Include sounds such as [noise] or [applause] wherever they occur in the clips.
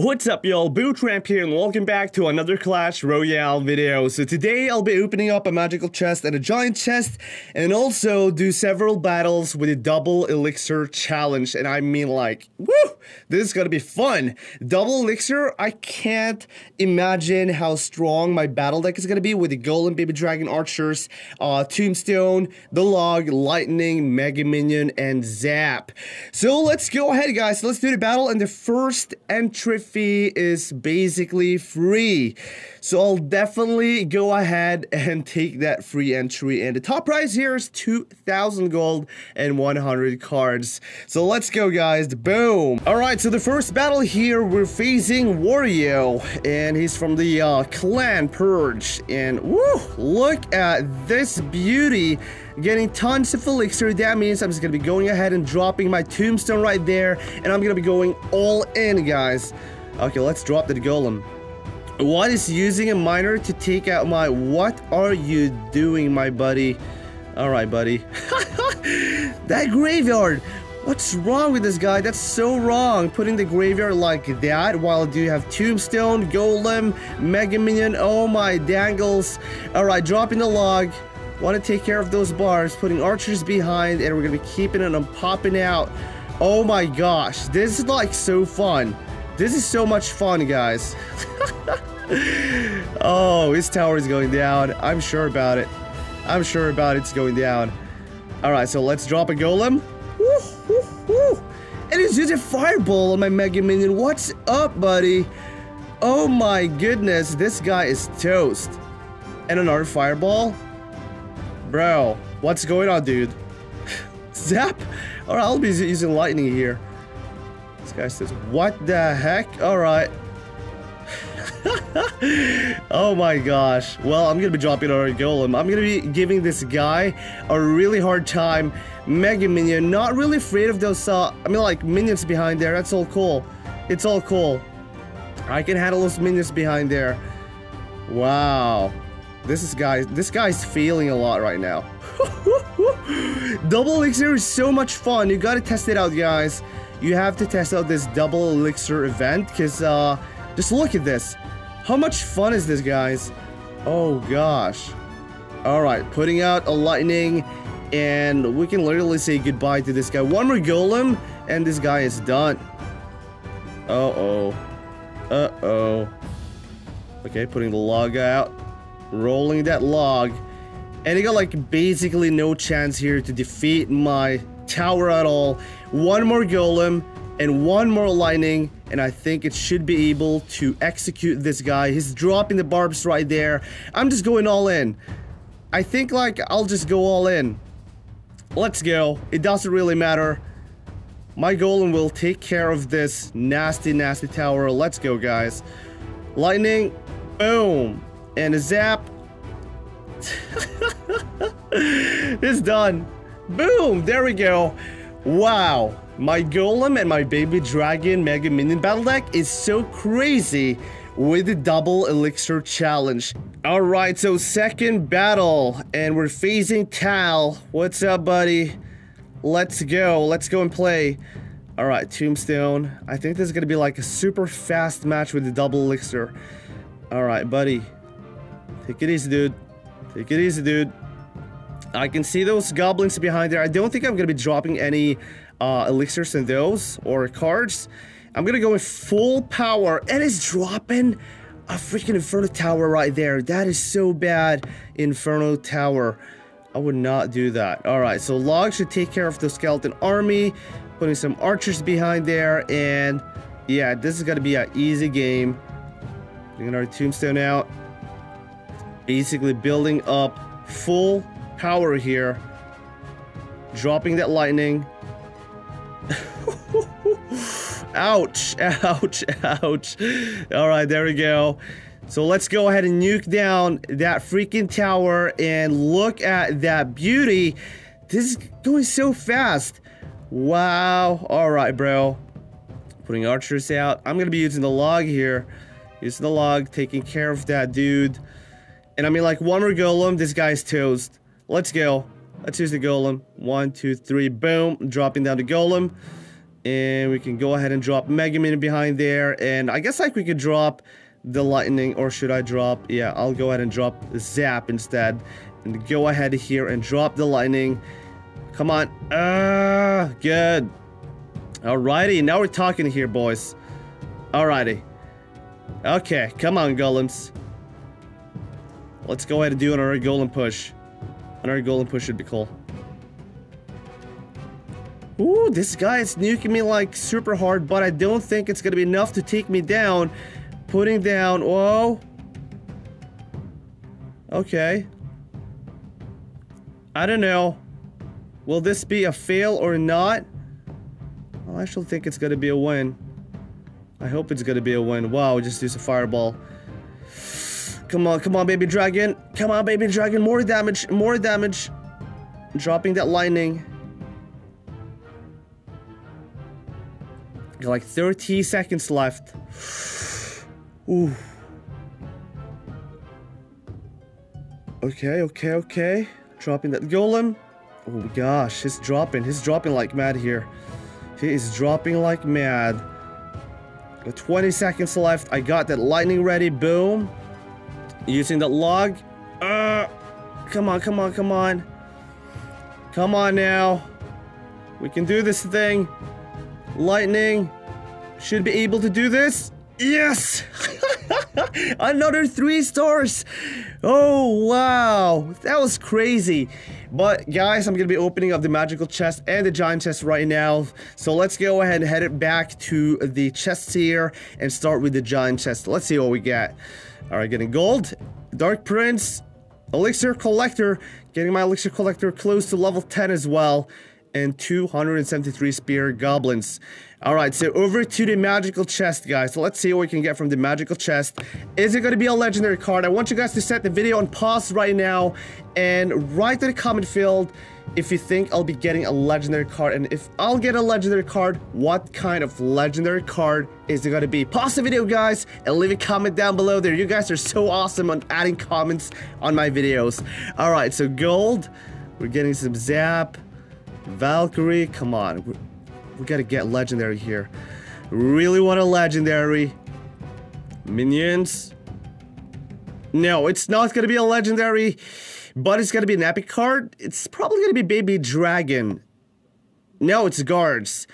What's up y'all, Bootramp here and welcome back to another Clash Royale video. So today I'll be opening up a magical chest and a giant chest and also do several battles with a double elixir challenge and I mean like, woo, this is gonna be fun. Double elixir, I can't imagine how strong my battle deck is gonna be with the golem, baby dragon, archers, uh, tombstone, the log, lightning, mega minion, and zap. So let's go ahead guys, let's do the battle and the first entry fee is basically free. So I'll definitely go ahead and take that free entry. And the top prize here is 2,000 gold and 100 cards. So let's go guys, boom. All right, so the first battle here, we're facing Wario. And he's from the uh, clan Purge. And woo, look at this beauty getting tons of elixir. That means I'm just gonna be going ahead and dropping my tombstone right there, and I'm gonna be going all in, guys. Okay, let's drop the golem. What is using a miner to take out my... What are you doing, my buddy? Alright, buddy. [laughs] that graveyard! What's wrong with this guy? That's so wrong. Putting the graveyard like that while do you have Tombstone, Golem, Mega Minion, oh my dangles. Alright, dropping the log. Want to take care of those barbs, putting archers behind, and we're going to be keeping and popping out. Oh my gosh, this is like so fun. This is so much fun, guys. [laughs] oh, his tower is going down. I'm sure about it. I'm sure about it's going down. Alright, so let's drop a golem. And he's using fireball on my Mega Minion. What's up, buddy? Oh my goodness, this guy is toast. And another fireball? Bro, what's going on, dude? [laughs] Zap? Or I'll be using lightning here. Guy says, what the heck? Alright. [laughs] oh my gosh. Well, I'm gonna be dropping our golem. I'm gonna be giving this guy a really hard time. Mega Minion, not really afraid of those, uh, I mean like minions behind there. That's all cool. It's all cool. I can handle those minions behind there. Wow. This is guy, this guy's feeling a lot right now. [laughs] Double elixir is so much fun. You gotta test it out, guys you have to test out this double elixir event because uh, just look at this. How much fun is this, guys? Oh, gosh. Alright, putting out a lightning and we can literally say goodbye to this guy. One more golem and this guy is done. Uh-oh. Uh-oh. Okay, putting the log out. Rolling that log. And he got like basically no chance here to defeat my tower at all. One more golem and one more lightning and I think it should be able to execute this guy. He's dropping the barbs right there. I'm just going all in. I think like I'll just go all in. Let's go. It doesn't really matter. My golem will take care of this nasty, nasty tower. Let's go, guys. Lightning. Boom. And a zap. [laughs] it's done. Boom! There we go. Wow. My Golem and my Baby Dragon Mega Minion battle deck is so crazy with the double elixir challenge. Alright, so second battle, and we're facing Tal. What's up, buddy? Let's go. Let's go and play. Alright, Tombstone. I think this is gonna be like a super fast match with the double elixir. Alright, buddy. Take it easy, dude. Take it easy, dude. I can see those goblins behind there. I don't think I'm going to be dropping any uh, elixirs in those or cards. I'm going to go with full power. And it's dropping a freaking Inferno Tower right there. That is so bad, Inferno Tower. I would not do that. Alright, so Log should take care of the skeleton army. Putting some archers behind there. And yeah, this is going to be an easy game. Getting our tombstone out. Basically building up full power here. Dropping that lightning. [laughs] ouch, ouch, ouch. Alright, there we go. So let's go ahead and nuke down that freaking tower and look at that beauty. This is going so fast. Wow. Alright, bro. Putting archers out. I'm going to be using the log here. Using the log, taking care of that dude. And I mean, like, one more golem, this guy's toast. Let's go. Let's use the golem. One, two, three, boom. Dropping down the golem. And we can go ahead and drop Mega Man behind there. And I guess like we could drop the lightning or should I drop yeah I'll go ahead and drop zap instead and go ahead here and drop the lightning come on ah good alrighty now we're talking here boys alrighty okay come on golems let's go ahead and do another golem push another golem push would be cool Ooh, this guy is nuking me like super hard, but I don't think it's gonna be enough to take me down. Putting down, whoa. Okay. I don't know. Will this be a fail or not? Well, I actually think it's gonna be a win. I hope it's gonna be a win. Wow, just use a fireball. Come on, come on, baby dragon. Come on, baby dragon. More damage, more damage. Dropping that lightning. Got like 30 seconds left. [sighs] Ooh. Okay, okay, okay. Dropping that golem. Oh my gosh, he's dropping. He's dropping like mad here. He is dropping like mad. Got 20 seconds left. I got that lightning ready. Boom. Using the log. Uh, come on, come on, come on. Come on now. We can do this thing. Lightning. Should be able to do this. Yes! [laughs] Another three stars! Oh, wow. That was crazy. But guys, I'm gonna be opening up the magical chest and the giant chest right now. So let's go ahead and head it back to the chests here and start with the giant chest. Let's see what we get. Alright, getting gold, Dark Prince, Elixir Collector, getting my Elixir Collector close to level 10 as well and 273 spear goblins. Alright, so over to the magical chest, guys. So let's see what we can get from the magical chest. Is it going to be a legendary card? I want you guys to set the video on pause right now and write in the comment field if you think I'll be getting a legendary card. And if I'll get a legendary card, what kind of legendary card is it going to be? Pause the video, guys, and leave a comment down below there. You guys are so awesome on adding comments on my videos. Alright, so gold. We're getting some zap. Valkyrie, come on. We, we gotta get legendary here. Really want a legendary. Minions. No, it's not gonna be a legendary, but it's gonna be an epic card. It's probably gonna be Baby Dragon. No, it's guards.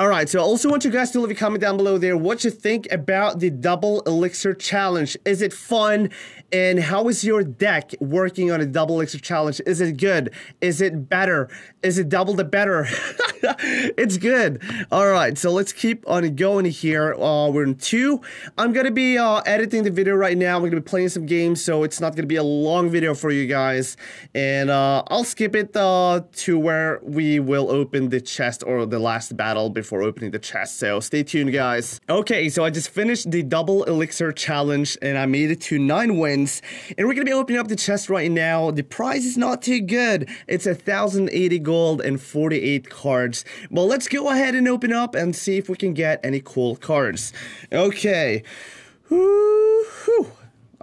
Alright, so I also want you guys to leave a comment down below there what you think about the double elixir challenge. Is it fun? And how is your deck working on a double elixir challenge? Is it good? Is it better? Is it double the better? [laughs] it's good. Alright, so let's keep on going here. Uh, we're in two. I'm gonna be uh, editing the video right now. I'm gonna be playing some games, so it's not gonna be a long video for you guys. And uh, I'll skip it uh, to where we will open the chest or the last battle before before opening the chest, so stay tuned guys. Okay, so I just finished the double elixir challenge and I made it to 9 wins. And we're gonna be opening up the chest right now. The prize is not too good. It's a 1080 gold and 48 cards. Well, let's go ahead and open up and see if we can get any cool cards. Okay.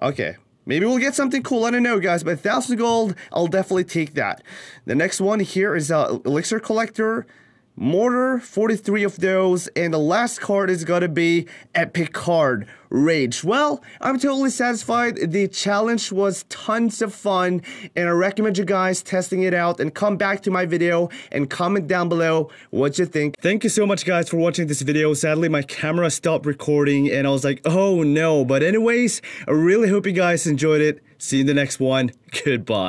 Okay. Maybe we'll get something cool, I don't know guys, but 1000 gold, I'll definitely take that. The next one here is uh, Elixir Collector, Mortar, 43 of those, and the last card is gonna be Epic Card, Rage. Well, I'm totally satisfied. The challenge was tons of fun, and I recommend you guys testing it out and come back to my video and comment down below what you think. Thank you so much guys for watching this video. Sadly, my camera stopped recording and I was like, oh no. But anyways, I really hope you guys enjoyed it. See you in the next one. [laughs] Goodbye.